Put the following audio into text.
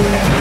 Música